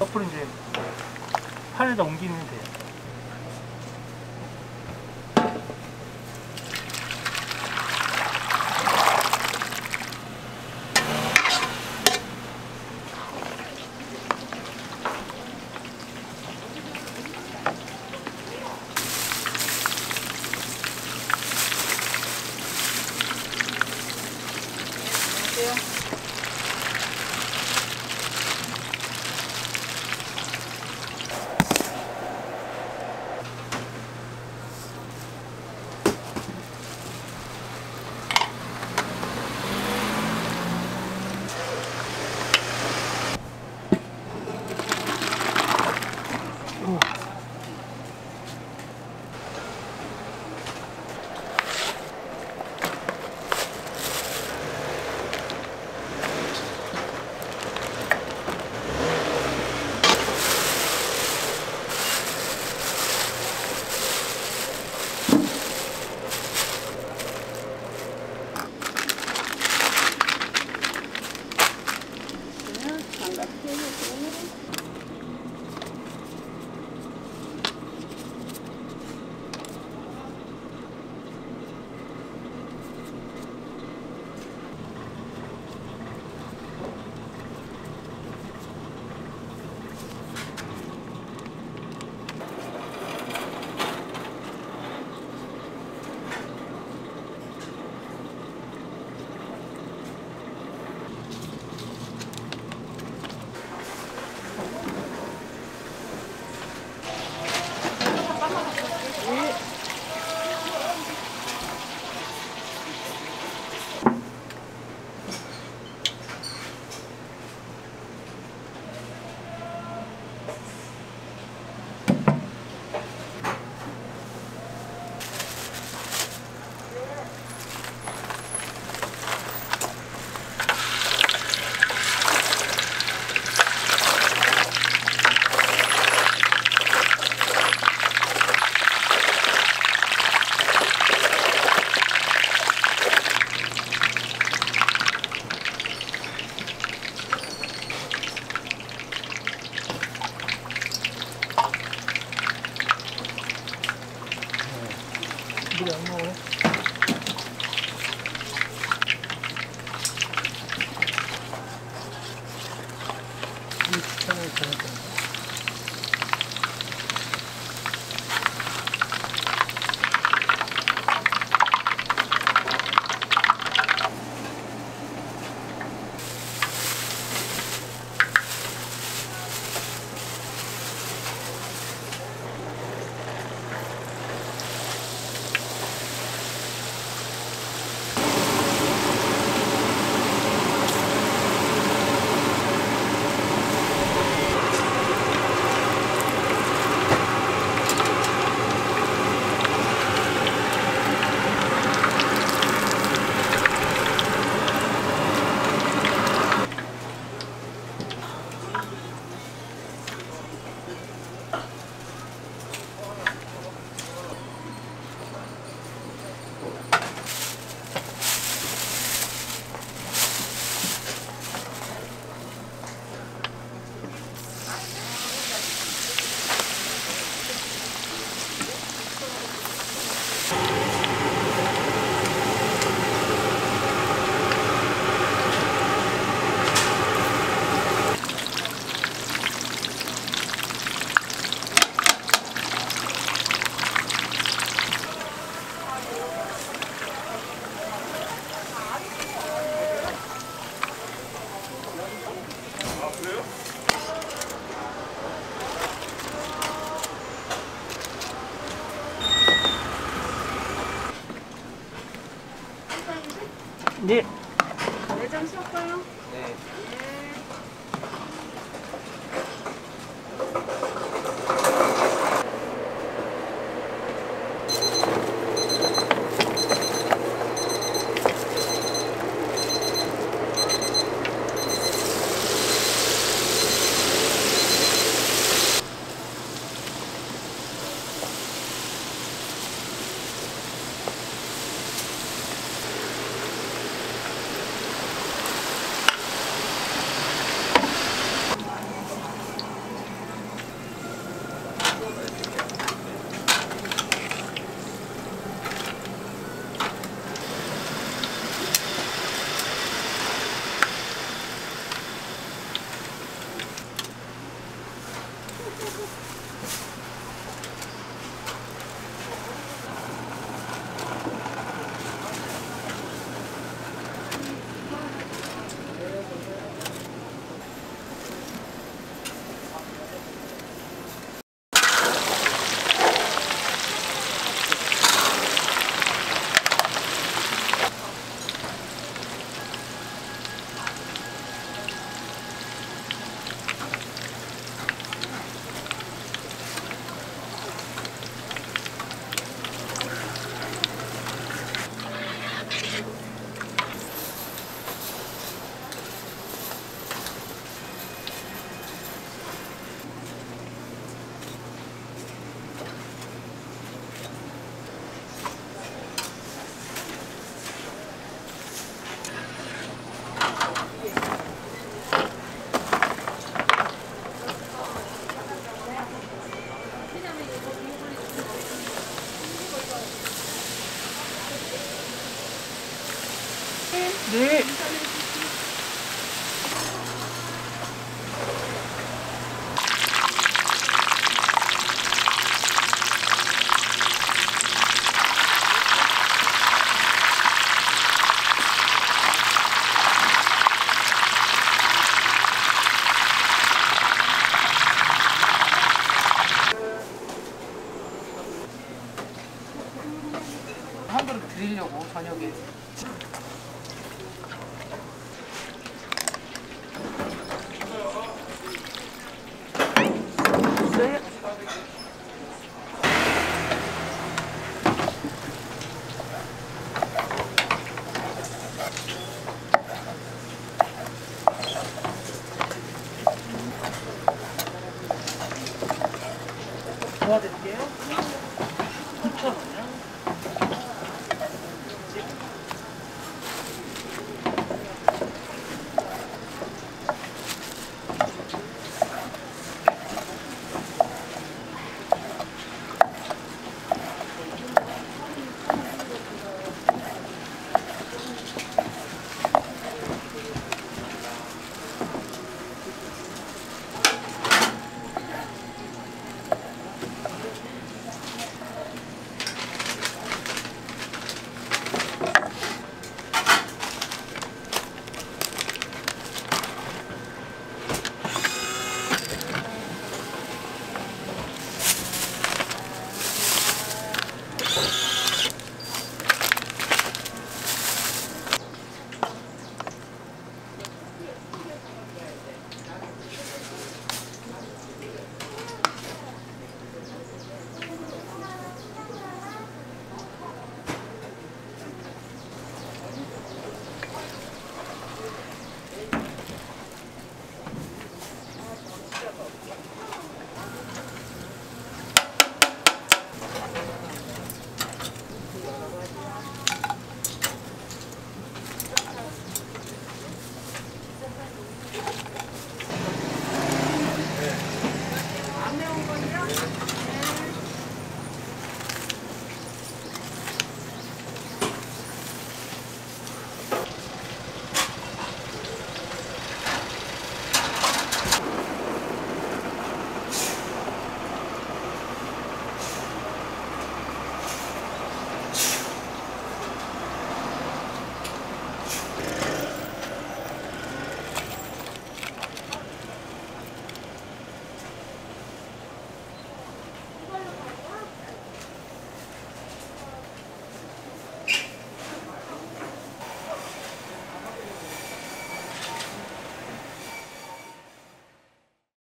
옆으로 이제 판에다 옮기면 돼요. Mm-hmm. 何? 네. 매장 쉬었어요? 저녁에 네. 도와드릴게요. 9,000원.